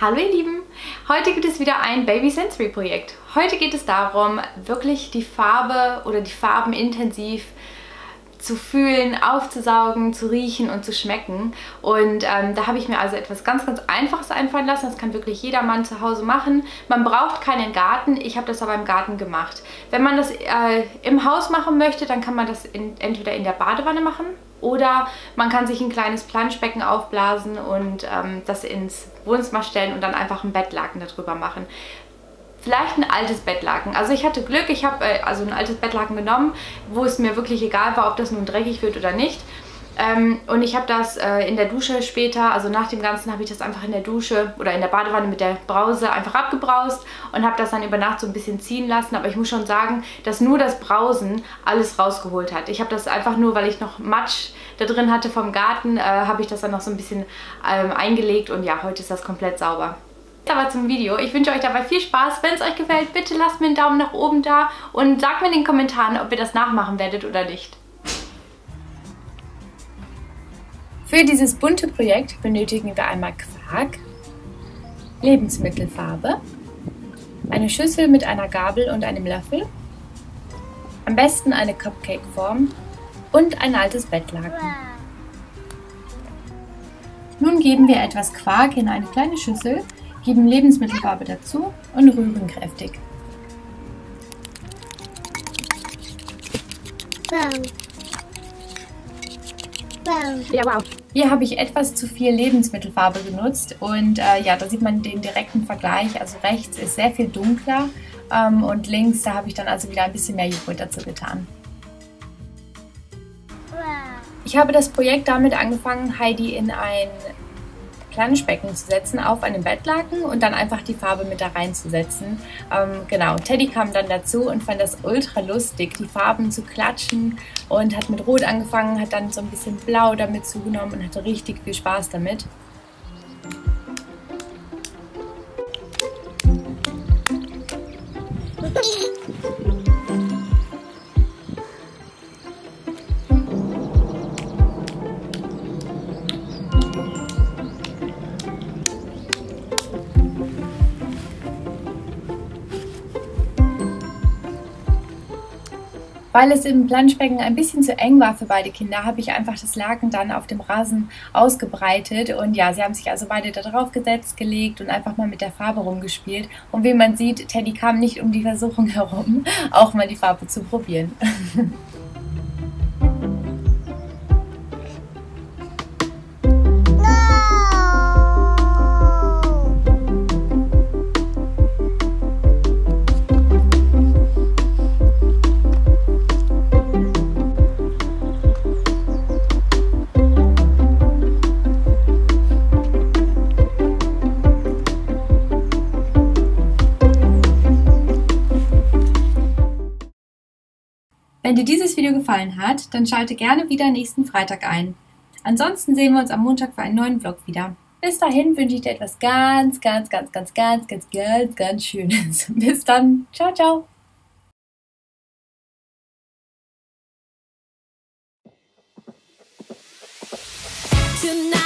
Hallo ihr Lieben! Heute gibt es wieder ein Baby Sensory Projekt. Heute geht es darum, wirklich die Farbe oder die Farben intensiv zu fühlen, aufzusaugen, zu riechen und zu schmecken. Und ähm, da habe ich mir also etwas ganz, ganz Einfaches einfallen lassen. Das kann wirklich jedermann zu Hause machen. Man braucht keinen Garten. Ich habe das aber im Garten gemacht. Wenn man das äh, im Haus machen möchte, dann kann man das in, entweder in der Badewanne machen oder man kann sich ein kleines Planschbecken aufblasen und ähm, das ins Wohnzimmer stellen und dann einfach ein Bettlaken darüber machen. Vielleicht ein altes Bettlaken. Also ich hatte Glück, ich habe äh, also ein altes Bettlaken genommen, wo es mir wirklich egal war, ob das nun dreckig wird oder nicht. Ähm, und ich habe das äh, in der Dusche später, also nach dem Ganzen habe ich das einfach in der Dusche oder in der Badewanne mit der Brause einfach abgebraust und habe das dann über Nacht so ein bisschen ziehen lassen. Aber ich muss schon sagen, dass nur das Brausen alles rausgeholt hat. Ich habe das einfach nur, weil ich noch Matsch da drin hatte vom Garten, äh, habe ich das dann noch so ein bisschen ähm, eingelegt und ja, heute ist das komplett sauber aber zum Video. Ich wünsche euch dabei viel Spaß. Wenn es euch gefällt, bitte lasst mir einen Daumen nach oben da und sagt mir in den Kommentaren, ob ihr das nachmachen werdet oder nicht. Für dieses bunte Projekt benötigen wir einmal Quark, Lebensmittelfarbe, eine Schüssel mit einer Gabel und einem Löffel, am besten eine Cupcake-Form und ein altes Bettlaken. Nun geben wir etwas Quark in eine kleine Schüssel, geben Lebensmittelfarbe dazu und rühren kräftig. Wow. Ja, wow. Hier habe ich etwas zu viel Lebensmittelfarbe genutzt und äh, ja, da sieht man den direkten Vergleich. Also rechts ist sehr viel dunkler ähm, und links, da habe ich dann also wieder ein bisschen mehr Joghurt dazu getan. Ich habe das Projekt damit angefangen, Heidi in ein Planschbecken zu setzen auf einem Bettlaken und dann einfach die Farbe mit da reinzusetzen. Ähm, genau, Teddy kam dann dazu und fand das ultra lustig, die Farben zu klatschen und hat mit Rot angefangen, hat dann so ein bisschen Blau damit zugenommen und hatte richtig viel Spaß damit. Weil es im Planschbecken ein bisschen zu eng war für beide Kinder, habe ich einfach das Laken dann auf dem Rasen ausgebreitet. Und ja, sie haben sich also beide da drauf gesetzt, gelegt und einfach mal mit der Farbe rumgespielt. Und wie man sieht, Teddy kam nicht um die Versuchung herum, auch mal die Farbe zu probieren. Wenn dir dieses Video gefallen hat, dann schalte gerne wieder nächsten Freitag ein. Ansonsten sehen wir uns am Montag für einen neuen Vlog wieder. Bis dahin wünsche ich dir etwas ganz, ganz, ganz, ganz, ganz, ganz, ganz, ganz Schönes. Bis dann. Ciao, ciao. Tonight